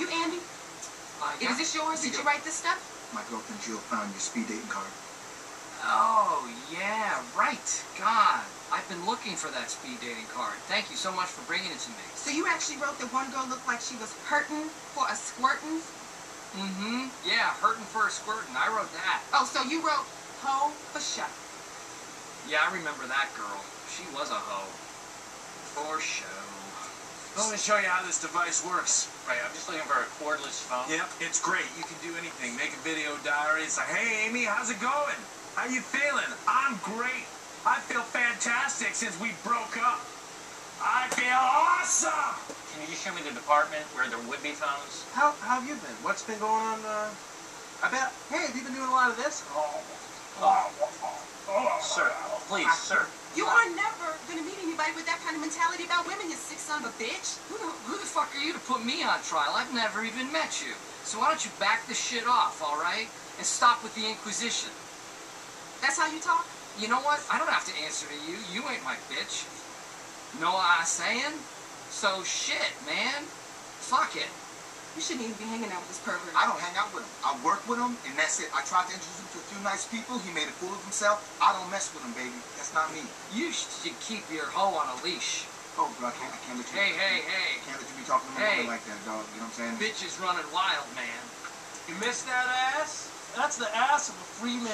you Andy? Uh, Is this yours? Did you write this stuff? My girlfriend Jill found your speed dating card. Oh, yeah, right. God, I've been looking for that speed dating card. Thank you so much for bringing it to me. So you actually wrote that one girl looked like she was hurting for a squirtin'? Mm-hmm. Yeah, hurting for a squirtin'. I wrote that. Oh, so you wrote hoe for shut. Yeah, I remember that girl. She was a hoe. For show. Let me show you how this device works. Right, I'm just looking for a cordless phone. Yep, it's great. You can do anything. Make a video diary. It's like, hey, Amy, how's it going? How you feeling? I'm great. I feel fantastic since we broke up. I feel awesome. Can you just show me the department where there would be phones? How, how have you been? What's been going on? Uh, I bet. Hey, have you been doing a lot of this? Oh sir, please, sir. You are never gonna meet anybody with that kind of mentality about women, you sick son of a bitch. Who the, who the fuck are you to put me on trial? I've never even met you. So why don't you back this shit off, all right? And stop with the Inquisition. That's how you talk? You know what? I don't have to answer to you. You ain't my bitch. Know what I'm saying? So shit, man. Fuck it. You shouldn't even be hanging out with this pervert. I don't hang out with him. I work with him, and that's it. I tried to introduce him to a few nice people. He made a fool of himself. I don't mess with him, baby. That's not me. You should keep your hoe on a leash. Oh, bro, I can't, I can't let you. Hey, hey, hey. Can't let you be talking to my Hey. like that, dog. You know what I'm saying? Bitch is running wild, man. You missed that ass? That's the ass of a free man.